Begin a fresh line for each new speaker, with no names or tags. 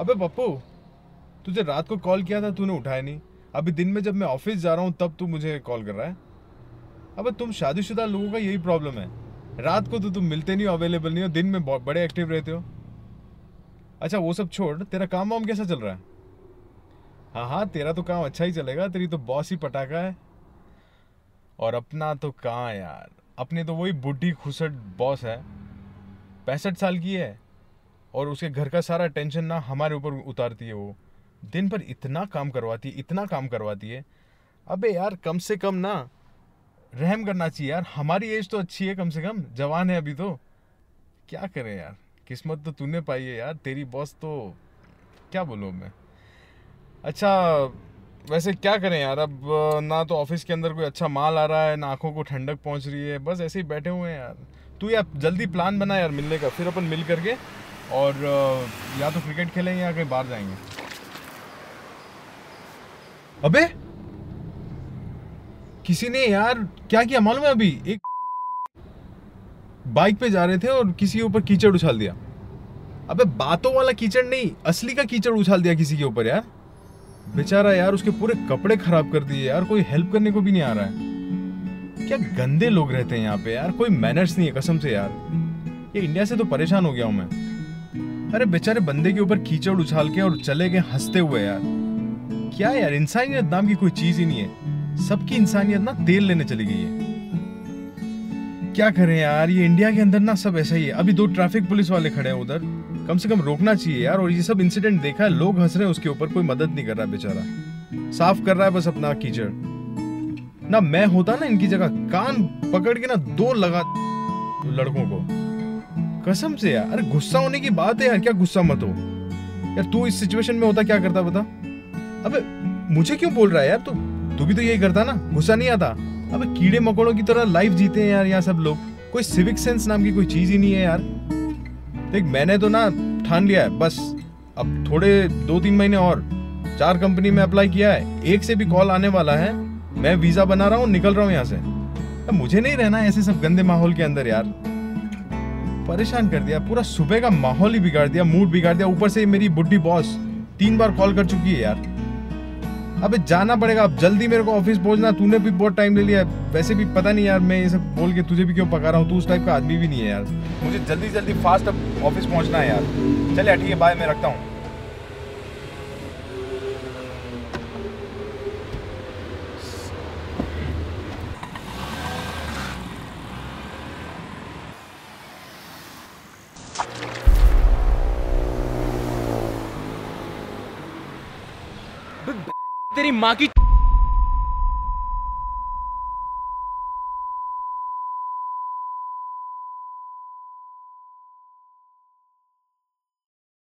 अबे पप्पू, तुझे रात को कॉल किया था, तूने उठाया नहीं। अभी दिन में जब मैं ऑफ़िस जा रहा हूँ, तब तू मुझे कॉल कर रहा है। अबे तुम शादीशुदा लोगों का यही प्रॉब्लम है। रात को तो तुम मिलते नहीं हो अवेलेबल नहीं हो, दिन में बड़े एक्टिव रहते हो। अच्छा वो सब छोड़, तेरा काम वाम कैसा चल रहा है? हाँ हाँ तेरा तो काम अच्छा ही चलेगा, तेरी तो बॉस ही पटाखा है। और अपना तो कहाँ यार, अपने तो वही बुढ़ी खुसट बॉस है। पैंसठ साल की है। और उसके घर का सारा टेंशन ना हमारे ऊपर उतारती है वो। दिन भर इतना काम करवाती है, इतना काम करवाती है। अबे यार, कम से कम ना रहम करना चाहिए यार। हमारी एज तो अच्छी है कम से कम, जवान है अभी तो। क्या करें यार? किस्मत तो तूने पाई है यार। तेरी बॉस तो क्या बोलूँ मैं? अच्छा वैसे क्या करें यार? अब ना तो ऑफ़िस के अंदर कोई अच्छा माल आ रहा है, ना आँखों को ठंडक पहुँच रही है। बस ऐसे ही बैठे हुए हैं यार। तू यार जल्दी प्लान बना यार मिलने का। फिर अपन मिल करके और या तो क्रिकेट खेलेंगे या कहीं बाहर जाएँगे। अबे! किसी ने यार, क्या किया मालूम है अभी? एक बाइक पे जा रहे थे और किसी के ऊपर कीचड़ उछाल दिया। अबे, बातों वाला कीचड़ नहीं, असली का कीचड़ उछाल दिया किसी के ऊपर यार। बेचारा यार, उसके पूरे कपड़े खराब कर दिए यार, कोई हेल्प करने को भी नहीं आ रहा है। क्या गंदे लोग रहते हैं यहाँ पे यार, कोई मैनर्स नहीं है कसम से यार। ये इंडिया से तो परेशान हो गया हूँ मैं। अरे बेचारे बंदे के ऊपर कीचड़ उछाल के और चले गए हँसते हुए यार। क्या यार, इंसानियत नाम की कोई चीज़ ही नहीं है। सबकी इंसानियत ना तेल लेने चली गई है। क्या करें यार, ये इंडिया के अंदर ना सब ऐसा ही है। अभी दो ट्रैफ़िक पुलिस वाले खड़े हैं उधर। कम से कम रोकना चाहिए यार, और ये सब इंसिडेंट देखा है, लोग हंस रहे हैं, उसके ऊपर कोई मदद नहीं कर रहा बेचारा। साफ़ कर रहा है बस अपना कीचड़। ना मैं होता ना इनकी जगह, कान पकड़ के ना दो लगा लड़कों को। कसम से यार। अरे गुस्सा होने की बात है यार, क्या गुस्सा मत हो। यार तू इस सिचुएशन में होता, क्या करता बता। अबे, मुझे क्यों बोल रहा है यार? तू तू भी तो यही करता ना, गुस्सा नहीं आता। अबे, कीड़े मकोड़ों की तरह लाइफ जीते हैं यार यहाँ सब लोग। कोई सिविक सेंस नाम की कोई चीज़ ही नहीं है यार। देख, मैंने तो ना ठान लिया है, बस। अब थोड़े दो तीन महीने और। चार कंपनी में अप्लाई किया है, एक से भी कॉल आने वाला है। मैं वीज़ा बना रहा हूँ, निकल रहा हूँ यहाँ से। मुझे नहीं रहना ऐसे सब गंदे माहौल के अंदर यार। परेशान कर दिया, पूरा सुबह का माहौल ही बिगाड़ दिया मूड बिगाड़ दिया। ऊपर से मेरी बुढ़ी बॉस तीन बार कॉल कर चुकी है यार। अबे जाना पड़ेगा, अब जल्दी मेरे को ऑफ़िस पहुँचना, तूने भी बहुत टाइम ले लिया। वैसे भी पता नहीं यार, मैं ये सब बोल के तुझे भी क्यों पका रहा हूँ? तू उस टाइप का आदमी भी नहीं है यार। मुझे जल्दी जल्दी फास्ट अब ऑफ़िस पहुँचना है यार। चले ठीक है बाय मैं रखता हूँ।
तेरी माँ की